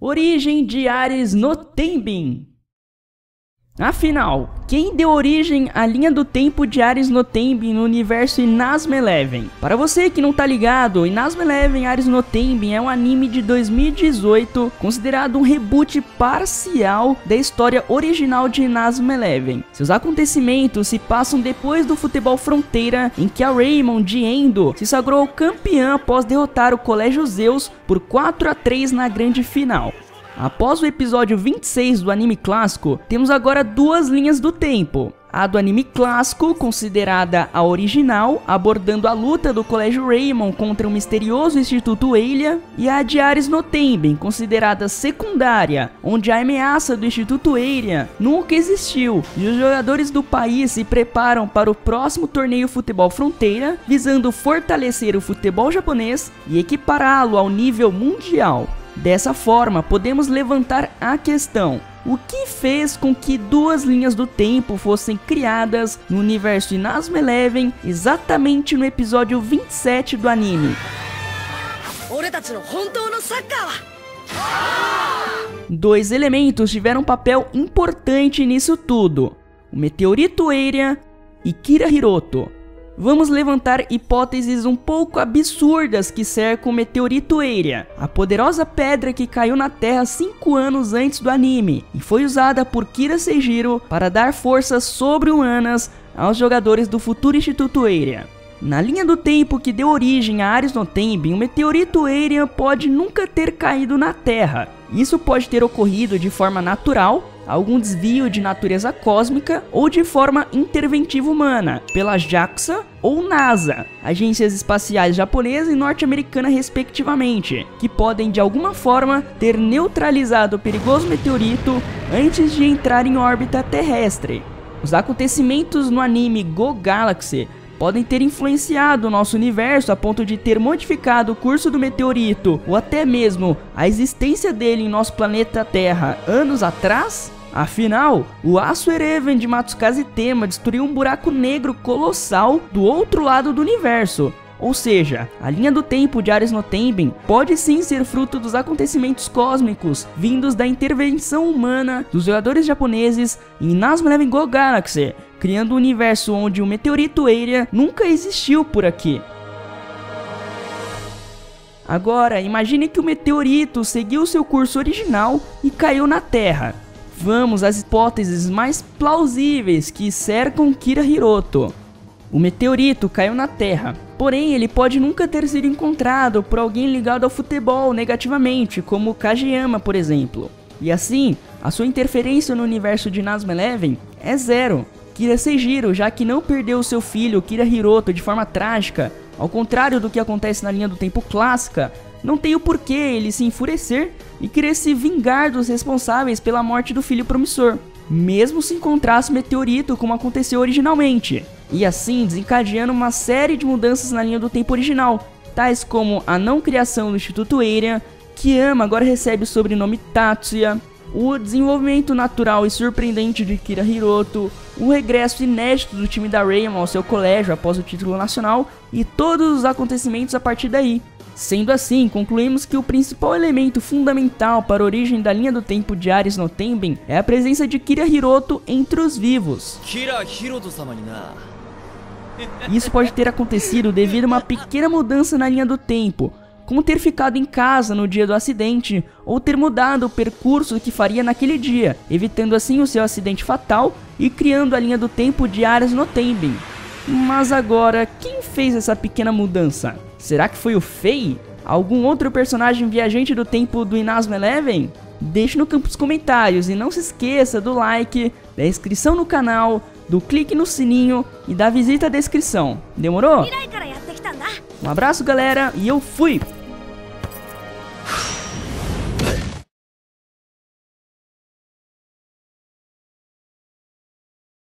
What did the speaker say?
Origem de Ares no Tenbin Afinal, quem deu origem à linha do tempo de Ares Notenbin no universo Inazuma Eleven? Para você que não tá ligado, Inazuma Eleven Ares Notenbin é um anime de 2018 considerado um reboot parcial da história original de Inazuma Eleven. Seus acontecimentos se passam depois do futebol fronteira em que a Raymond de Endo se sagrou campeã após derrotar o Colégio Zeus por 4 a 3 na grande final. Após o episódio 26 do anime clássico, temos agora duas linhas do tempo. A do anime clássico, considerada a original, abordando a luta do Colégio Raymond contra o misterioso Instituto Eilia, e a de Ares Notenben, considerada secundária, onde a ameaça do Instituto Eilia nunca existiu, e os jogadores do país se preparam para o próximo torneio Futebol Fronteira, visando fortalecer o futebol japonês e equipará-lo ao nível mundial. Dessa forma, podemos levantar a questão: o que fez com que duas linhas do tempo fossem criadas no universo de Inazuma Eleven exatamente no episódio 27 do anime? Dois elementos tiveram um papel importante nisso tudo: o meteorito Eiria e Kira Hiroto. Vamos levantar hipóteses um pouco absurdas que cercam o meteorito Eiria, a poderosa pedra que caiu na Terra 5 anos antes do anime e foi usada por Kira Seijiro para dar forças sobre-humanas aos jogadores do futuro Instituto Eiria. Na linha do tempo que deu origem a Ares Notenbin, o meteorito Eiria pode nunca ter caído na Terra. Isso pode ter ocorrido de forma natural algum desvio de natureza cósmica ou de forma interventiva humana, pela JAXA ou NASA, agências espaciais japonesa e norte-americana respectivamente, que podem de alguma forma ter neutralizado o perigoso meteorito antes de entrar em órbita terrestre. Os acontecimentos no anime Go Galaxy podem ter influenciado o nosso universo a ponto de ter modificado o curso do meteorito ou até mesmo a existência dele em nosso planeta Terra anos atrás? Afinal, o aço Ereven de Matsukaze Tema destruiu um buraco negro colossal do outro lado do universo. Ou seja, a linha do tempo de Ares Notenben pode sim ser fruto dos acontecimentos cósmicos vindos da intervenção humana dos jogadores japoneses em Nazuma Eleven Go Galaxy, criando um universo onde o meteorito Eiria nunca existiu por aqui. Agora, imagine que o meteorito seguiu seu curso original e caiu na Terra. Vamos às hipóteses mais plausíveis que cercam Kira Hiroto. O meteorito caiu na Terra, porém ele pode nunca ter sido encontrado por alguém ligado ao futebol negativamente, como Kageyama, por exemplo. E assim, a sua interferência no universo de Nazuma Eleven é zero. Kira Seijiro, já que não perdeu seu filho Kira Hiroto de forma trágica, ao contrário do que acontece na linha do tempo clássica, não tem o porquê ele se enfurecer e querer se vingar dos responsáveis pela morte do filho promissor, mesmo se encontrasse o meteorito como aconteceu originalmente, e assim desencadeando uma série de mudanças na linha do tempo original, tais como a não criação do Instituto Eiria, Kiyama agora recebe o sobrenome Tatsuya, o desenvolvimento natural e surpreendente de Kira Hiroto, o regresso inédito do time da Raymond ao seu colégio após o título nacional e todos os acontecimentos a partir daí. Sendo assim, concluímos que o principal elemento fundamental para a origem da linha do tempo de Ares no Tenben é a presença de Kira Hiroto entre os vivos. Isso pode ter acontecido devido a uma pequena mudança na linha do tempo, como ter ficado em casa no dia do acidente ou ter mudado o percurso que faria naquele dia, evitando assim o seu acidente fatal e criando a linha do tempo de Ares no Tenben. Mas agora, quem fez essa pequena mudança? Será que foi o Fei? Algum outro personagem viajante do tempo do Inazuma Eleven? Deixe no campo dos comentários e não se esqueça do like, da inscrição no canal, do clique no sininho e da visita à descrição. Demorou? Um abraço galera e eu fui!